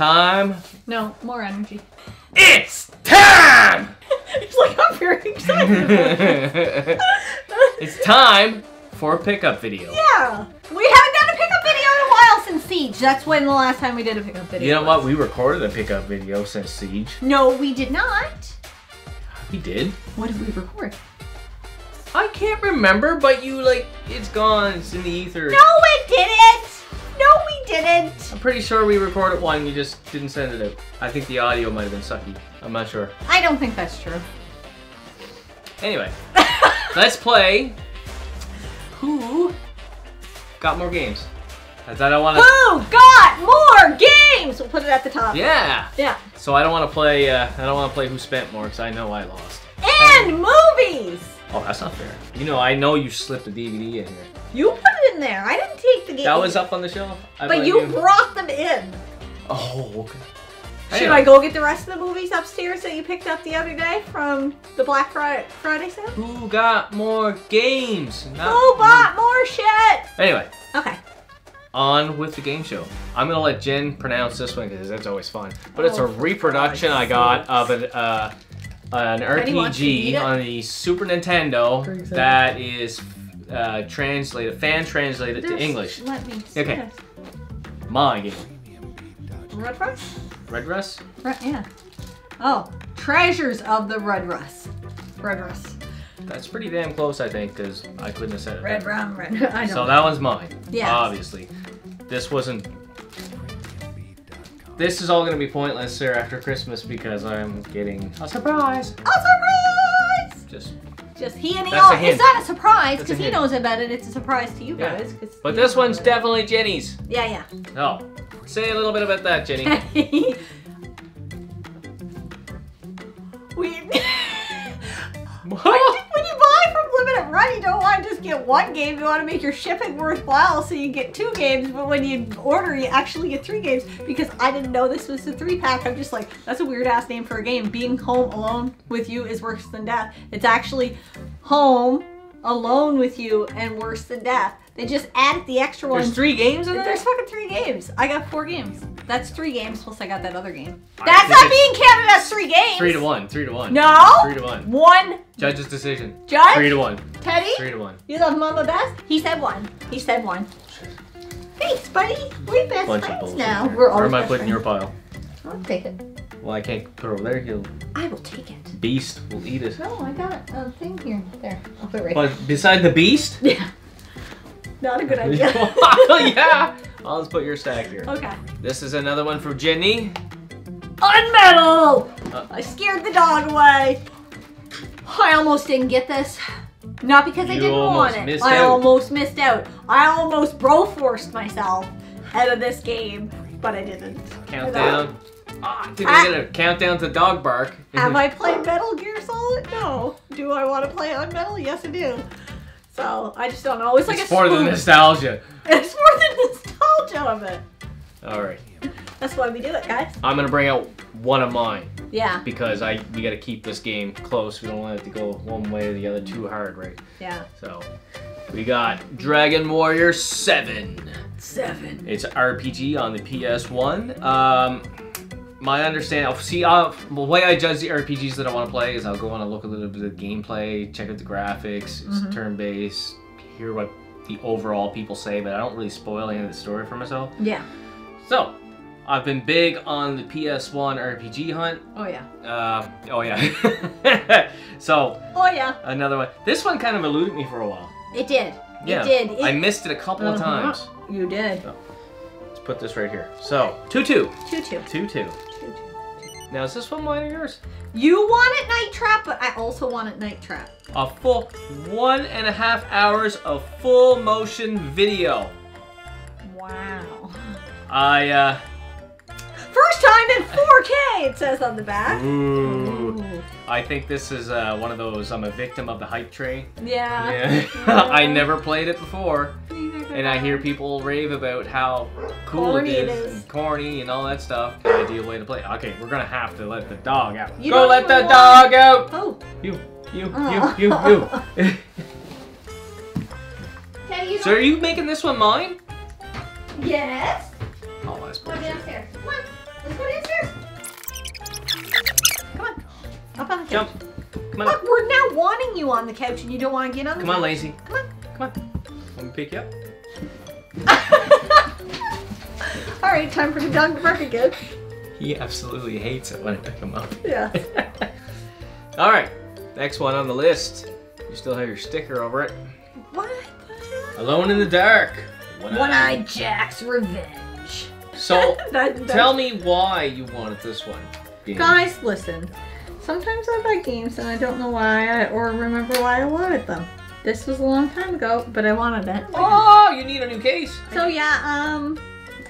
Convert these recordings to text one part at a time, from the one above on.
time. No, more energy. It's time! it's like I'm very excited. it's time for a pickup video. yeah, we haven't done a pickup video in a while since Siege. That's when the last time we did a pickup video. You know what? We recorded a pickup video since Siege. No, we did not. We did. What did we record? I can't remember, but you like it's gone. It's in the ether. No, we didn't. Didn't. I'm pretty sure we recorded one. You just didn't send it out. I think the audio might have been sucky. I'm not sure. I don't think that's true. Anyway, let's play. Who got more games? As I don't want to. Who got more games? We'll put it at the top. Yeah. Yeah. So I don't want to play. Uh, I don't want to play who spent more because I know I lost. And movies. Oh, that's not fair. You know, I know you slipped a DVD in here. You put it in there. I didn't take the game. That was up on the shelf. I But blame you brought them in. Oh, okay. Should I go get the rest of the movies upstairs that you picked up the other day from the Black Friday, Friday sale? Who got more games? Not- Who bought more shit? Anyway, Okay. on with the game show. I'm gonna let Jenn pronounce this one because that's always fun. But it's a Oh, reproduction I got of an uh, an Betty wants to eat RPG on the Super Nintendo that is uh, translated, fan translated to English. Let me see Okay. My game. Red Russ? Red Dress? Right, yeah. Oh, Treasures of the Red Russ. Red Russ. That's pretty damn close, I think, because I couldn't have said it. Red, brown, red. I know. So that one's mine. Yeah. Obviously. This wasn't. This is all gonna be pointless here after Christmas because I'm getting a surprise. a surprise! Just. Just he and he all. It's not a surprise because he knows about it. It's a surprise to you Yeah. guys. But this one's definitely Jenny's. Yeah. Yeah, Oh, say a little bit about that, Jenny. get one game. You want to make your shipping worthwhile, so you get two games. But when you order, you actually get three games. Because I didn't know this was a three pack. I'm just like, that's a weird ass name for a game. Being home alone with you is worse than death. It's actually home alone with you and worse than death. They just added the extra one. There's three games in there. There's fucking three games. I got four games. That's three games plus I got that other game. I That's not being counted as three games. Three to one. Three to one. No. Three to one. One. Judge's decision. Judge. Three to one. Teddy. Three to one. You love Mama best? He said one. He said one. Thanks, buddy. We're best Bunch friends now. We're Where am I best putting your pile? I'll take it. Well, I can't put it over there. He'll I will take it. beast will eat it. No, I got a thing here. There. I'll put it right. But beside the beast. Yeah. Not a good idea. yeah. I'll just put your stack here. okay. This is another one for Jenny. Unmetal! Uh. I scared the dog away. I almost didn't get this. Not because I didn't want it. I out. almost missed out. I almost bro forced myself out of this game, but I didn't. Countdown. Ah, didn't Ah. get a countdown to dog bark. Have I played Metal Gear Solid? No. Do I want to play UnMetal? Yes, I do. So I just don't know. It's like it's a for the nostalgia. It's for the nostalgia of it. All right. That's why we do it, guys. I'm gonna bring out one of mine Yeah. because I we gotta keep this game close. We don't want it to go one way or the other too hard, right? Yeah. So we got Dragon Warrior 7. Seven. It's an RPG on the PS1. Um, my understanding, see, uh, the way I judge the RPGs that I want to play is I'll go and I'll look a little bit of the gameplay, check out the graphics, it's Mhm. turn-based, hear what the overall people say, but I don't really spoil any of the story for myself. Yeah. So, I've been big on the PS1 RPG hunt. Oh yeah. Uh, oh yeah. so, Oh yeah. another one. This one kind of eluded me for a while. It did. Yeah. It did. It, I missed it a couple of Uh-huh. times. You did. Let's put this right here. So, 2-2. Two two. 2-2. Two two. Now, is this one mine or yours? You want it Night Trap, but I also want it Night Trap. A full one and a half hours of full motion video. Wow. I, uh... First time in 4K, it says on the back. Ooh. I think this is uh, one of those, I'm a victim of the hype train. Yeah. Yeah. I never played it before. And I hear people rave about how cool Corny it it is, is. and corny and all that stuff. The ideal way to play. Okay, we're gonna have to let the dog out. You Go let the dog out! Oh. You, you, Oh. you, you, you. Teddy, you so are you making this one mine? Yes. Oh, that's Go downstairs. Come on. What is there. Come on. Up on the couch. Jump. Come on. Look, we're now wanting you on the couch and you don't want to get on the Come on, lazy. Come on. Come on. Let me pick you up. All right, time for the dog to bark again. He absolutely hates it when I pick him up. Yeah. All right. Next one on the list. You still have your sticker over it. What? Alone in the dark. One-eyed Jack's revenge. So, That- tell me why you wanted this one. Dean. Guys, listen. Sometimes I buy games and I don't know why I, or remember why I wanted them. This was a long time ago, but I wanted it. Oh, you need a new case. So yeah, um,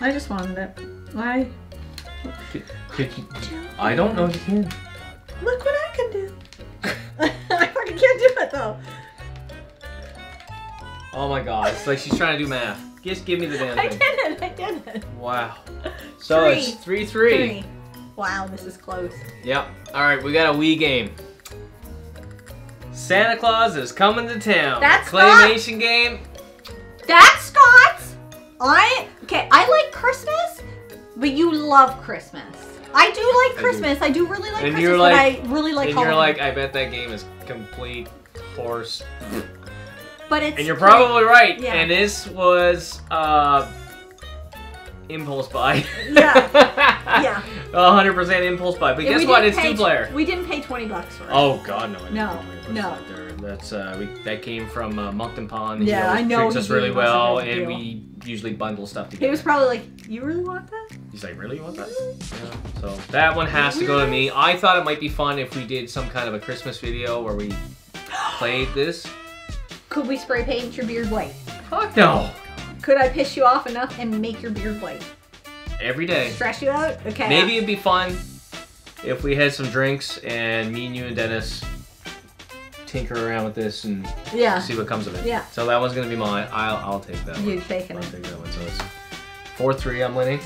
I just wanted it. Why? Could- could you- I don't know if you can. Look what I can do. I fucking can't do it though. Oh my god, it's like she's trying to do math. Just give me the damn I thing. did it. I did it. Wow. So Three. it's 3 3. Three. Wow, this is close. Yep. Alright, we got a Wii game. Santa Claus is coming to town. That's Claymation game. That's Scott's. I okay. I like Christmas, but you love Christmas. I do like. Christmas. I do, really like And Christmas, you're but like- I really like and you're like, I bet that game is complete horse. but it's And you're probably right. Yeah. And this was uh impulse buy. Yeah. Yeah. Hundred percent impulse buy. But guess what? It's two tw- player. We didn't pay twenty bucks for it. Oh god, no. No, no. That's uh, we, that came from uh, Moncton Pond. Yeah, I know Treats us really well, and we usually bundle stuff together. He was probably like, "You really want that?" He's like, really, you want that? Yeah. So that one has to go to me. I thought it might be fun if we did some kind of a Christmas video where we played this. Could we spray paint your beard white? Fuck no. Could I piss you off enough and make your beard white? Every day. Stress you out? Okay. Maybe it'd be fun if we had some drinks and me and you and Dennis tinker around with this and Yeah. see what comes of it. Yeah. So that one's gonna be mine. I'll I'll take that. You one. taking I'll it. take that one. So it's four three. I'm winning.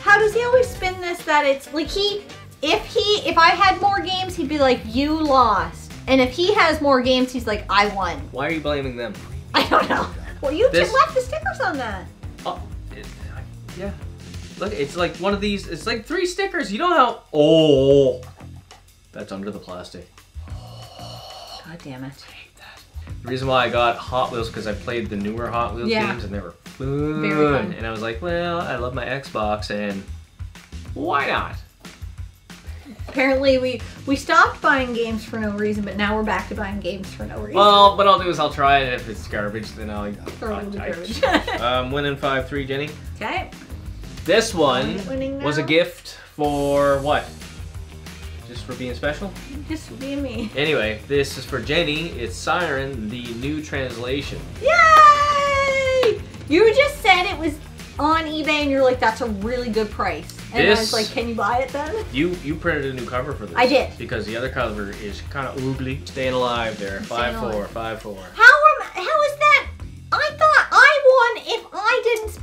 How does he always spin this that it's like he if he if I had more games he'd be like you lost. And if he has more games he's like I won. Why are you blaming them? I don't know. Well you This- just left the stickers on that. Oh, it, yeah. Look, it's like one of these. It's like three stickers. You know how? Oh, that's under the plastic. God damn it. The reason why I got Hot Wheels because I played the newer Hot Wheels Yeah. games and they were fun. Very fun. And I was like, well, I love my Xbox and why not? Apparently we we stopped buying games for no reason, but now we're back to buying games for no reason. Well, what I'll do is I'll try it. If it's garbage, then I'll Throw it in the garbage. Um, winning five three, Jenny. okay. This one was a gift for what? Just for being special. Just be me. Anyway, this is for Jenny. It's Siren, the new translation. Yay! You just said it was on eBay and you're like, that's a really good price. And I This- was like, can you buy it then? You you printed a new cover for this. I did. Because the other cover is kind of ugly. Staying alive there. Five Staying four, alive. five four. How am how is that? I thought I won if I didn't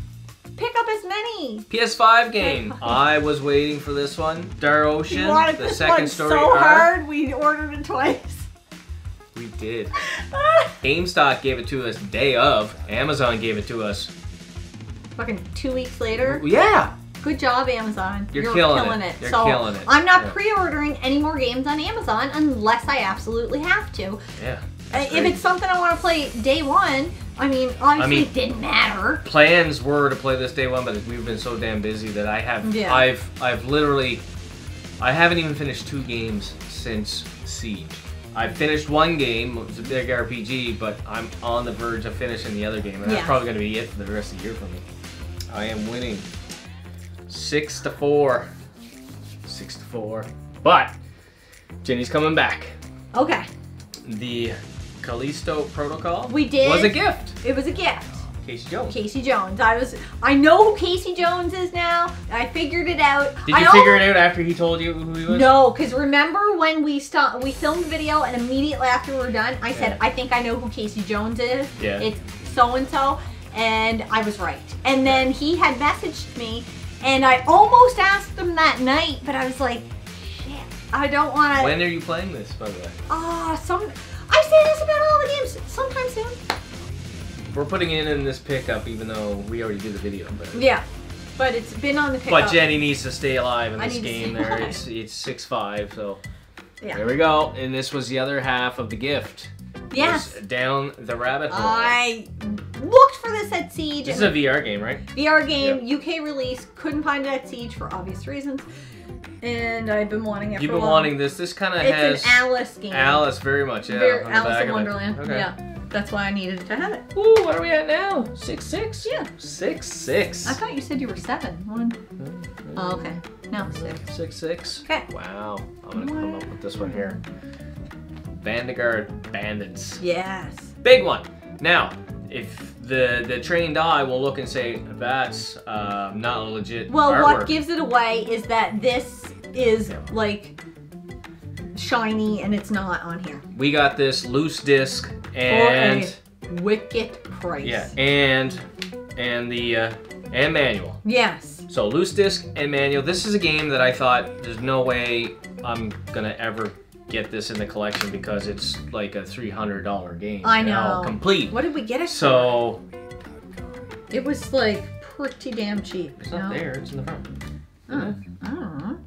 pick up as many. PS5 game. I was waiting for this one. Star Ocean, you wanted the this second one story so arc. hard we ordered it twice. We did. GameStop gave it to us day of. Amazon gave it to us. Fucking two weeks later. Yeah. Good job, Amazon. You're killing it. You're so killing it. I'm not Yeah. pre-ordering any more games on Amazon unless I absolutely have to. Yeah. Uh, if it's something I want to play day one, I mean, obviously mean- it didn't matter. plans were to play this day one, but we've been so damn busy that I have Yeah. I've I've literally I haven't even finished two games since Siege. I finished one game, it was a big RPG, but I'm on the verge of finishing the other game, and Yeah. that's probably gonna be it for the rest of the year for me. I am winning six to four. Six to four. But Jenny's coming back. Okay, The Callisto Protocol We did. was a gift. it was a gift. Casey Jones. Casey Jones. I was. I know who Casey Jones is now. I figured it out. Did I you figure it out after he told you who he was? No, because remember when we stopped, we filmed the video, and immediately after we were done, I said, I think I know who Casey Jones is. Yeah. It's so and so, and I was right. And then he had messaged me, and I almost asked them that night, but I was like, shit, I don't want to. When are you playing this, by the way? Ah, some. I say this about all the games. Sometime soon. We're putting it in this pickup, even though we already did the video. But Yeah. but it's been on the pickup. But Jenny needs to stay alive in this game. There, alive. it's it's six five. So Yeah. there we go. And this was the other half of the gift. Yes. Down the rabbit hole. I looked for this at Siege. this is a VR game, right? VR game, UK release. Couldn't find it at Siege for obvious reasons. And I've been wanting it You've for a been while. wanting this. This kind of It's has an Alice game. Alice very much. Yeah. Very- Alice in. Wonderland. Okay. Yeah. That's why I needed to have it. Ooh, what are we at now? Six six. Yeah. Six six. I thought you said you were seven. One. Mm-hmm. Oh, okay. No, six. Six six. Okay. Wow. I'm gonna come up with this one here. Vanguard Bandits. Yes. Big one. Now, if the the trained eye will look and say that's uh, not a legit Well, artwork. what gives it away is that this is Yeah. like shiny and it's not on here. we got this loose disc and wicked price. yeah, and and the uh, and manual. Yes. So loose disc and manual. This is a game that I thought there's no way I'm gonna ever get this in the collection because it's like a three hundred dollar game. I you know. complete. What did we get it So for? It was like pretty damn cheap. it's no? not there. It's in the front. Oh, I don't know.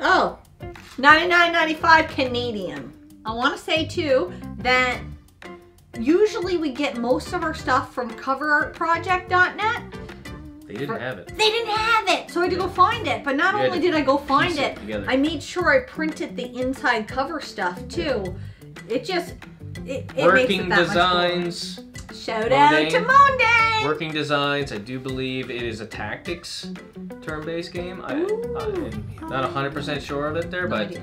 Oh, 99.95 Canadian. I want to say too that usually we get most of our stuff from coverartproject.net. They didn't have it. They didn't have it, so I had to go find it. But not You only did I go find it it. I made sure I printed the inside cover stuff too. It just it, it makes Working it that much designs. Shout out to Monday. Working designs. I do believe it is a tactics turn-based game. I. I'm not 100% sure of it there, No but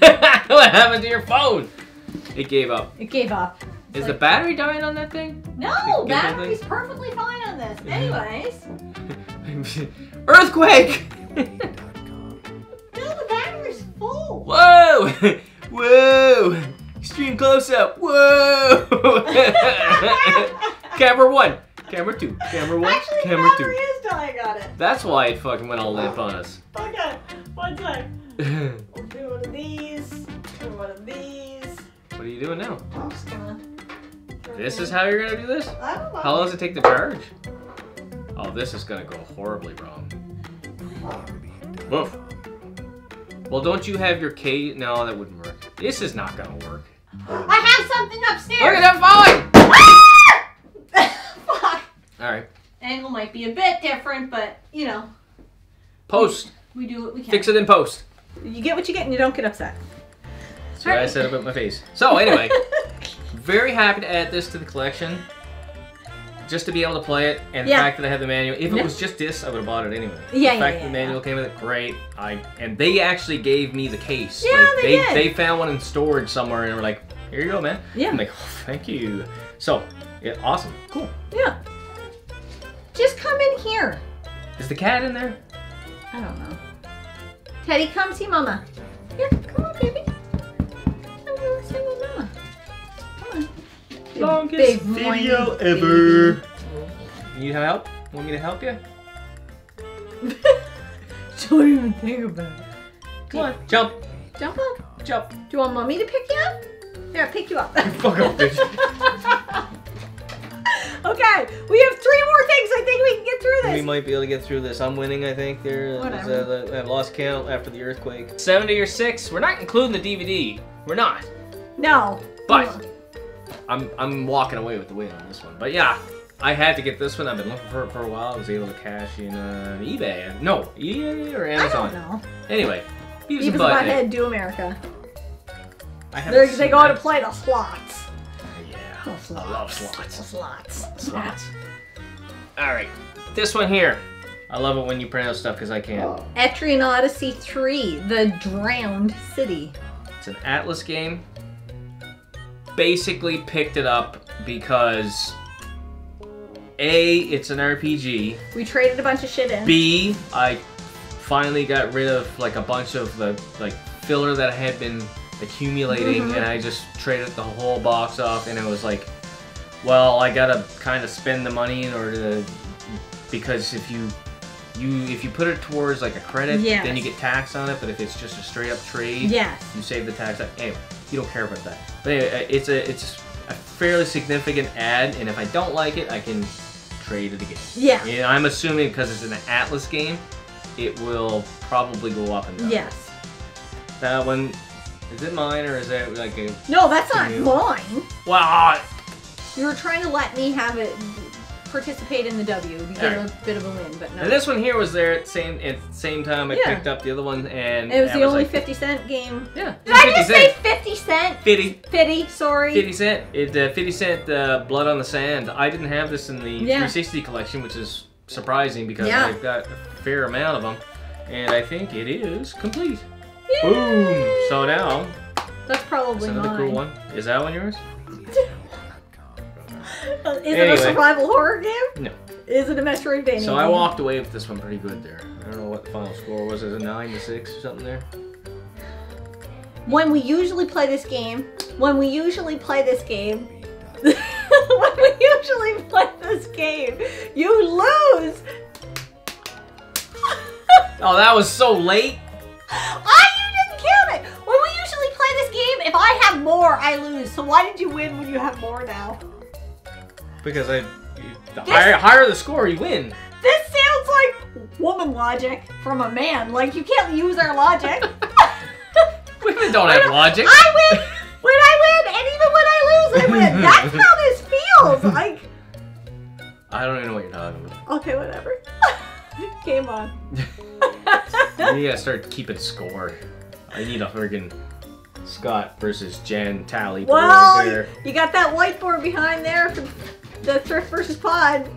what happened to your phone? It gave up. It gave up. It's Is the battery dying on that thing? No, battery's perfectly fine on this. Anyways, Earthquake! no, the battery's full. Whoa! Whoa! Extreme close up. Whoa! camera one. Camera two. Camera one. Actually, the camera battery two. is dying on it. That's why it fucking went all limp on us. Okay, one time. We'll do one of these. Do one of these. What are you doing now? I'm just gonna. This is how you're gonna do this? I don't know. How long does it take to charge? Oh, this is gonna go horribly wrong. Woof. Well, don't you have your K? No, that wouldn't work. This is not gonna work. I have something upstairs. Look at that falling! Ah! Fuck. All right, Angle might be a bit different, but you know, post. we do what we can. Fix it in post. You get what you get, and you don't get upset. That's what I said about my face. So anyway, very happy to add this to the collection. Just to be able to play it, and the fact that I have the manual. If it was just this, I would have bought it anyway. Yeah, the yeah, fact yeah, that the manual came with it, great. I and they actually gave me the case. Yeah, like, they did. they found one in storage somewhere and were like, "Here you go, man." Yeah. I'm like, oh, "Thank you." So, yeah, awesome, cool. Yeah. Just come in here. Is the cat in there? I don't know. Teddy, come see Mama. Here, come on, baby. Longest big video whiny ever. You need help? Want me to help you? Don't even think about it. Come on, jump, Jump up. jump. Do you want Mommy to pick you up? Here, I'll pick you up. Fuck off, bitch. okay, we have three more things. I think we can get through this. We might be able to get through this. I'm winning, I think. There, Whatever. uh, I've lost count after the earthquake. 70 or 6. We're not including the DVD. We're not. No. But I'm I'm walking away with the win on this one. But yeah, I had to get this one. I've been looking for it for a while. I was able to cash in uh, eBay. No, eBay or I don't Amazon. know. Anyway, Beavis, Beavis and and Butthead. Butthead do America. I haven't They're, they go to that. play the slots. Yeah, The I love The slots. slots. Slots. All right, this one here. I love it when you pronounce stuff because I can't. Etrian Odyssey 3, The Drowned City. It's an Atlus game. Basically picked it up because A, it's an RPG. We traded a bunch of shit in. B, I finally got rid of like a bunch of the like filler that I had been accumulating Mhm. and I just traded the whole box off and it was like well I gotta kind of spend the money in order to because if you you if you put it towards like a credit, Yes. then you get tax on it. But if it's just a straight up trade, Yes. you save the tax. Anyway, you don't care about that. But anyway, uh, it's a it's a fairly significant ad, and if I don't like it, I can trade it again. Yeah. I'm assuming because it's an Atlus game, it will probably go up and down. Yes. That one, is it mine or is that like a? No, that's not You. mine. Wow. You were trying to let me have it participate in the W to get Alright. a bit of a win, but no. And this one here was there at the same at same time I Yeah. picked up the other one, and it was the only like, 50 cent game. Yeah. Did I 50 just cent. say 50 cent? 50, 50, sorry. 50 cent. It uh, 50 cent uh, blood on the sand. I didn't have this in the Yeah. 360 collection, which is surprising because Yeah. I've got a fair amount of them, and I think it is complete. Yay! Boom. So now That's probably that's another mine. cool one. Is that one yours? Is it a survival horror game? No. Is it a Metroidvania? So I walked away with this one pretty good there. I don't know what the final score was. Is it nine to six or something there? When we usually play this game, when we usually play this game, when we usually play this game, you lose. Oh, that was so late. I you didn't count it. When we usually play this game, if I have more, I lose. So why did you win when you have more now? Because I, the higher, higher the score, you win. This sounds like woman logic from a man. Like you can't use our logic. Women don't have logic. I win when I win, and even when I lose, I win. That's how this feels. Like I don't even know what you're talking about. okay, whatever. Game on. you gotta start keeping score. I need a friggin' Scott versus Jenn tally board Well, you got that whiteboard behind there the thrift versus pod.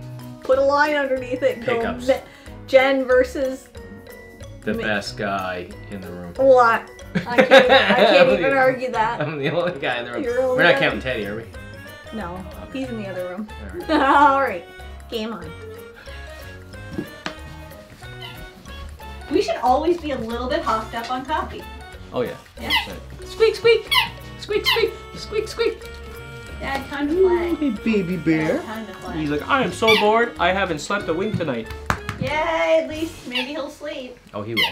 Put a line underneath it. go Pickups. Jenn versus The me. best guy in the room. what? I can't, I can't even argue that. I'm the only guy in the room. You're We're not guy. counting Teddy, are we? No, he's in the other room. Alright. All right, game on. We should always be a little bit hopped up on coffee. Oh yeah. Yeah. That's Squeak, squeak, squeak, squeak, squeak, squeak. Dad, time to play. Hey, baby bear. Dad, time to play. He's like, I am so bored. I haven't slept a wink tonight. Yay, at least maybe he'll sleep. Oh, he will.